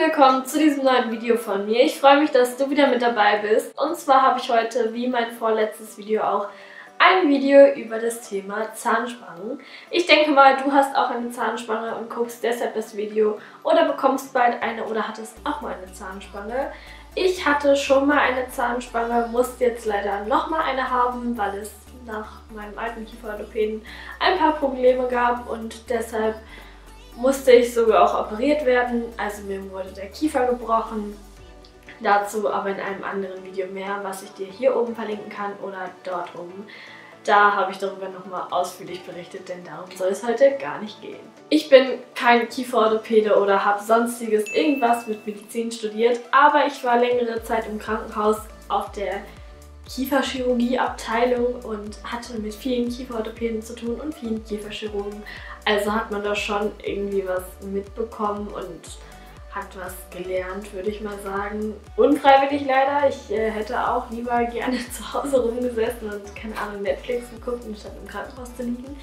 willkommen zu diesem neuen Video von mir. Ich freue mich, dass du wieder mit dabei bist. Und zwar habe ich heute, wie mein vorletztes Video auch, ein Video über das Thema Zahnspangen. Ich denke mal, du hast auch eine Zahnspange und guckst deshalb das Video oder bekommst bald eine oder hattest auch mal eine Zahnspange. Ich hatte schon mal eine Zahnspange, musste jetzt leider nochmal eine haben, weil es nach meinem alten Kieferorthopäden ein paar Probleme gab und deshalb musste ich sogar auch operiert werden. Also mir wurde der Kiefer gebrochen. Dazu aber in einem anderen Video mehr, was ich dir hier oben verlinken kann oder dort oben. Da habe ich darüber nochmal ausführlich berichtet, denn darum soll es heute gar nicht gehen. Ich bin kein Kieferorthopäde oder habe sonstiges irgendwas mit Medizin studiert, aber ich war längere Zeit im Krankenhaus auf der Kieferchirurgieabteilung und hatte mit vielen Kieferorthopäden zu tun und vielen Kieferchirurgen. Also hat man da schon irgendwie was mitbekommen und hat was gelernt, würde ich mal sagen. Unfreiwillig leider. Ich äh, hätte auch lieber gerne zu Hause rumgesessen und keine Ahnung Netflix geguckt, anstatt im Krankenhaus zu liegen.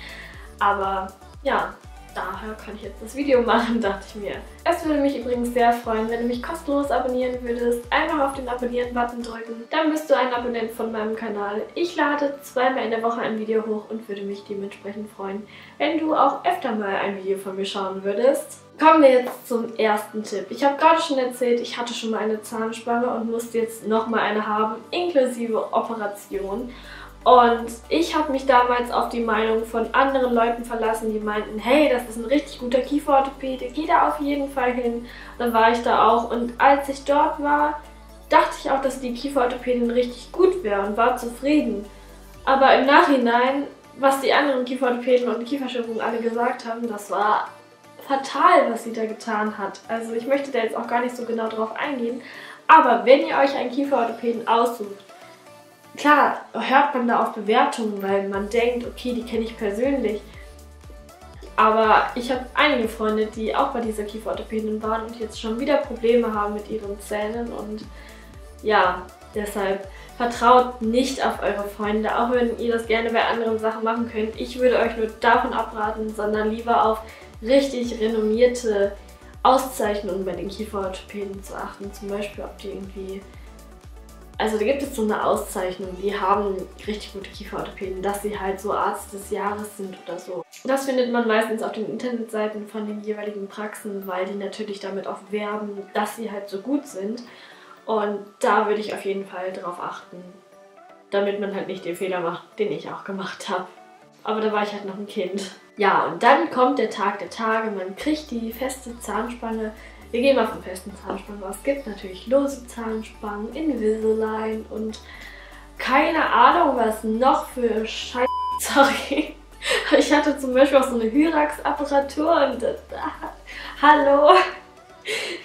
Aber ja, daher kann ich jetzt das Video machen, dachte ich mir. Es würde mich übrigens sehr freuen, wenn du mich kostenlos abonnieren würdest. Einfach auf den Abonnieren-Button drücken. Dann bist du ein Abonnent von meinem Kanal. Ich lade zweimal in der Woche ein Video hoch und würde mich dementsprechend freuen, wenn du auch öfter mal ein Video von mir schauen würdest. Kommen wir jetzt zum ersten Tipp. Ich habe gerade schon erzählt, ich hatte schon mal eine Zahnspange und musste jetzt nochmal eine haben, inklusive Operation. Und ich habe mich damals auf die Meinung von anderen Leuten verlassen, die meinten, hey, das ist ein richtig guter Kieferorthopäde, geh da auf jeden Fall hin. Dann war ich da auch und als ich dort war, dachte ich auch, dass die Kieferorthopädin richtig gut wäre und war zufrieden. Aber im Nachhinein, was die anderen Kieferorthopäden und Kieferchirurgen alle gesagt haben, das war fatal, was sie da getan hat. Also ich möchte da jetzt auch gar nicht so genau drauf eingehen. Aber wenn ihr euch einen Kieferorthopäden aussucht, klar hört man da auf Bewertungen, weil man denkt, okay, die kenne ich persönlich. Aber ich habe einige Freunde, die auch bei dieser Kieferorthopädin waren und jetzt schon wieder Probleme haben mit ihren Zähnen. Und ja, deshalb vertraut nicht auf eure Freunde, auch wenn ihr das gerne bei anderen Sachen machen könnt. Ich würde euch nur davon abraten, sondern lieber auf richtig renommierte Auszeichnungen bei den Kieferorthopäden zu achten. Zum Beispiel, ob die irgendwie also da gibt es so eine Auszeichnung, die haben richtig gute Kieferorthopäden, dass sie halt so Arzt des Jahres sind oder so. Das findet man meistens auf den Internetseiten von den jeweiligen Praxen, weil die natürlich damit auch werben, dass sie halt so gut sind. Und da würde ich auf jeden Fall drauf achten, damit man halt nicht den Fehler macht, den ich auch gemacht habe. Aber da war ich halt noch ein Kind. Ja, und dann kommt der Tag der Tage, man kriegt die feste Zahnspange wir gehen mal vom festen Zahnspangen aus. Es gibt natürlich lose Zahnspangen, Invisalign und keine Ahnung, was noch für Scheiße. Sorry. Ich hatte zum Beispiel auch so eine Hyrax-Apparatur und äh, hallo.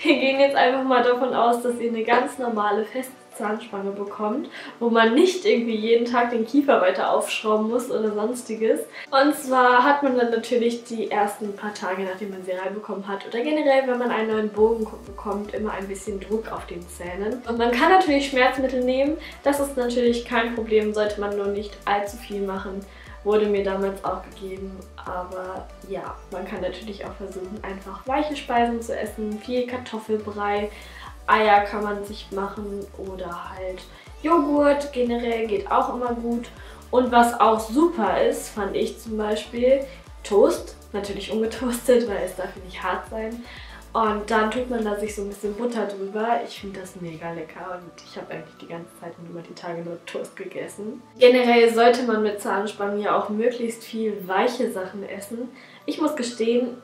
Wir gehen jetzt einfach mal davon aus, dass ihr eine ganz normale feste Zahnspange bekommt, wo man nicht irgendwie jeden Tag den Kiefer weiter aufschrauben muss oder sonstiges. Und zwar hat man dann natürlich die ersten paar Tage, nachdem man sie reinbekommen hat oder generell, wenn man einen neuen Bogen bekommt, immer ein bisschen Druck auf den Zähnen. Und man kann natürlich Schmerzmittel nehmen, das ist natürlich kein Problem, sollte man nur nicht allzu viel machen wurde mir damals auch gegeben. Aber ja, man kann natürlich auch versuchen, einfach weiche Speisen zu essen, viel Kartoffelbrei, Eier kann man sich machen oder halt Joghurt generell geht auch immer gut. Und was auch super ist, fand ich zum Beispiel Toast. Natürlich ungetoastet, weil es darf nicht hart sein. Und dann tut man da sich so ein bisschen Butter drüber. Ich finde das mega lecker und ich habe eigentlich die ganze Zeit und über die Tage nur Toast gegessen. Generell sollte man mit Zahnspangen ja auch möglichst viel weiche Sachen essen. Ich muss gestehen,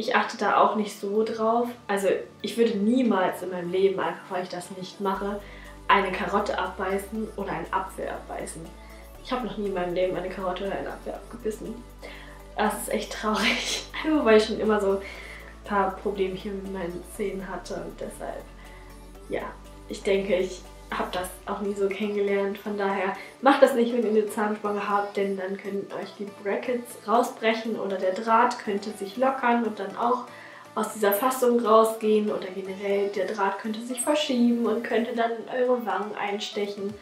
ich achte da auch nicht so drauf. Also ich würde niemals in meinem Leben, einfach weil ich das nicht mache, eine Karotte abbeißen oder einen Apfel abbeißen. Ich habe noch nie in meinem Leben eine Karotte oder einen Apfel abgebissen. Das ist echt traurig. Einfach weil ich schon immer so ein paar Problemchen mit meinen Zähnen hatte und deshalb, ja, ich denke, ich habe das auch nie so kennengelernt. Von daher macht das nicht, wenn ihr eine Zahnspange habt, denn dann können euch die Brackets rausbrechen oder der Draht könnte sich lockern und dann auch aus dieser Fassung rausgehen oder generell der Draht könnte sich verschieben und könnte dann in eure Wangen einstechen.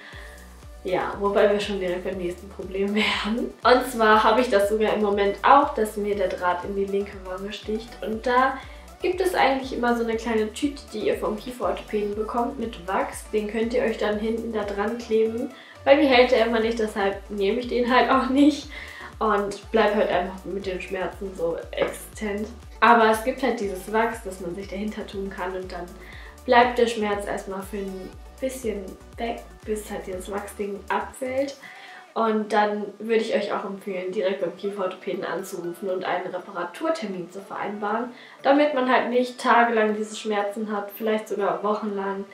Ja, wobei wir schon direkt beim nächsten Problem wären. Und zwar habe ich das sogar im Moment auch, dass mir der Draht in die linke Wange sticht und da gibt es eigentlich immer so eine kleine Tüte, die ihr vom Kieferorthopäden bekommt mit Wachs. Den könnt ihr euch dann hinten da dran kleben. Bei mir hält er immer nicht, deshalb nehme ich den halt auch nicht. Und bleibe halt einfach mit den Schmerzen so existent. Aber es gibt halt dieses Wachs, das man sich dahinter tun kann und dann bleibt der Schmerz erstmal für ein bisschen weg, bis halt dieses Wachsding abfällt. Und dann würde ich euch auch empfehlen, direkt beim Kieferorthopäden anzurufen und einen Reparaturtermin zu vereinbaren, damit man halt nicht tagelang diese Schmerzen hat, vielleicht sogar wochenlang.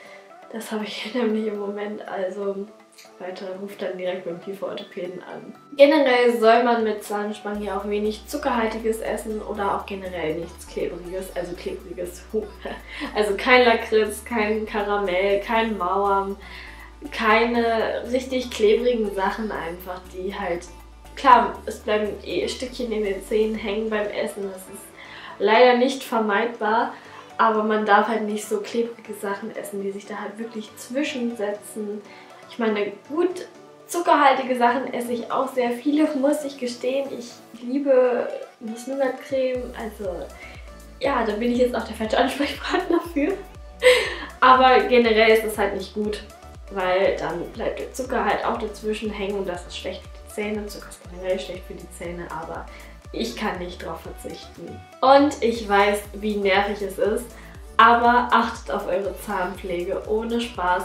Das habe ich nämlich im Moment, also weiter ruft dann direkt beim Kieferorthopäden an. Generell soll man mit Zahnspangen hier auch wenig zuckerhaltiges essen oder auch generell nichts klebriges, also klebriges, also kein Lakritz, kein Karamell, kein Mauern, keine richtig klebrigen Sachen einfach, die halt, klar, es bleiben eh Stückchen in den Zähnen hängen beim Essen, das ist leider nicht vermeidbar, aber man darf halt nicht so klebrige Sachen essen, die sich da halt wirklich zwischensetzen. Ich meine, gut, zuckerhaltige Sachen esse ich auch sehr viele, muss ich gestehen. Ich liebe Nuss-Nougat-Creme, also ja, da bin ich jetzt auch der falsche Ansprechpartner für. Aber generell ist es halt nicht gut weil dann bleibt der Zucker halt auch dazwischen hängen und das ist schlecht für die Zähne. Zucker ist generell schlecht für die Zähne, aber ich kann nicht drauf verzichten. Und ich weiß, wie nervig es ist, aber achtet auf eure Zahnpflege ohne Spaß.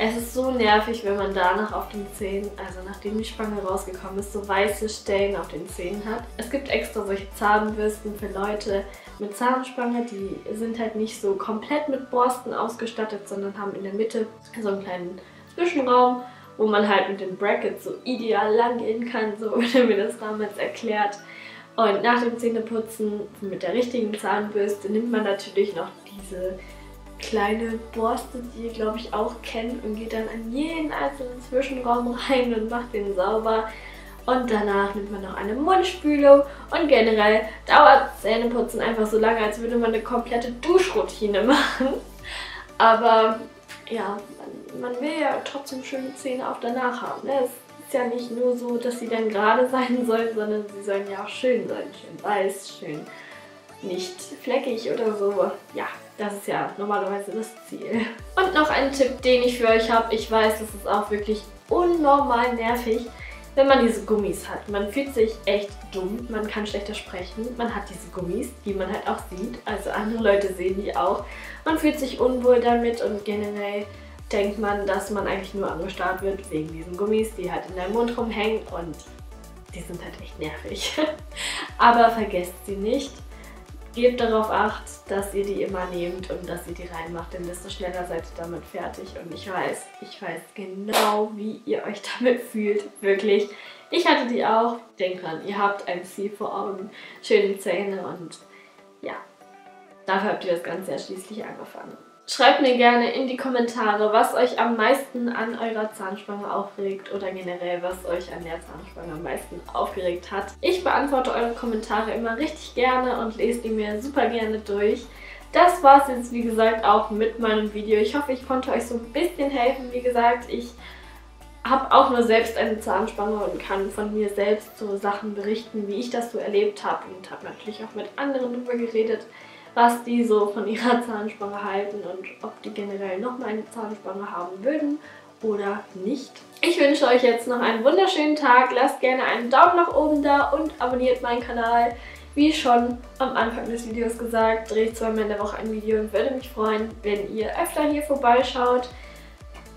Es ist so nervig, wenn man danach auf den Zähnen, also nachdem die Spange rausgekommen ist, so weiße Stellen auf den Zähnen hat. Es gibt extra solche Zahnbürsten für Leute mit Zahnspange, die sind halt nicht so komplett mit Borsten ausgestattet, sondern haben in der Mitte so einen kleinen Zwischenraum, wo man halt mit den Brackets so ideal lang gehen kann, so wurde mir das damals erklärt. Und nach dem Zähneputzen mit der richtigen Zahnbürste nimmt man natürlich noch diese kleine Borste, die ihr glaube ich auch kennt und geht dann an jeden einzelnen Zwischenraum rein und macht den sauber. Und danach nimmt man noch eine Mundspülung und generell dauert Zähneputzen einfach so lange, als würde man eine komplette Duschroutine machen. Aber ja, man, man will ja trotzdem schöne Zähne auch danach haben. Ne? Es ist ja nicht nur so, dass sie dann gerade sein sollen, sondern sie sollen ja auch schön sein. Schön weiß, schön nicht fleckig oder so. Ja, das ist ja normalerweise das Ziel. Und noch ein Tipp, den ich für euch habe. Ich weiß, das ist auch wirklich unnormal nervig, wenn man diese Gummis hat. Man fühlt sich echt dumm, man kann schlechter sprechen. Man hat diese Gummis, die man halt auch sieht. Also andere Leute sehen die auch. Man fühlt sich unwohl damit und generell denkt man, dass man eigentlich nur angestarrt wird wegen diesen Gummis, die halt in deinem Mund rumhängen und die sind halt echt nervig. Aber vergesst sie nicht. Gebt darauf acht, dass ihr die immer nehmt und dass ihr die reinmacht, denn desto schneller seid ihr damit fertig. Und ich weiß, ich weiß genau, wie ihr euch damit fühlt. Wirklich. Ich hatte die auch. Denkt dran, ihr habt ein Ziel vor Augen, schöne Zähne und ja, dafür habt ihr das Ganze ja schließlich angefangen. Schreibt mir gerne in die Kommentare, was euch am meisten an eurer Zahnspange aufregt oder generell, was euch an der Zahnspange am meisten aufgeregt hat. Ich beantworte eure Kommentare immer richtig gerne und lese die mir super gerne durch. Das war es jetzt wie gesagt auch mit meinem Video. Ich hoffe, ich konnte euch so ein bisschen helfen. Wie gesagt, ich habe auch nur selbst eine Zahnspange und kann von mir selbst so Sachen berichten, wie ich das so erlebt habe und habe natürlich auch mit anderen darüber geredet was die so von ihrer Zahnspange halten und ob die generell nochmal eine Zahnspange haben würden oder nicht. Ich wünsche euch jetzt noch einen wunderschönen Tag. Lasst gerne einen Daumen nach oben da und abonniert meinen Kanal. Wie schon am Anfang des Videos gesagt, drehe ich zweimal in der Woche ein Video und würde mich freuen, wenn ihr öfter hier vorbeischaut.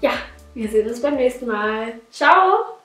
Ja, wir sehen uns beim nächsten Mal. Ciao!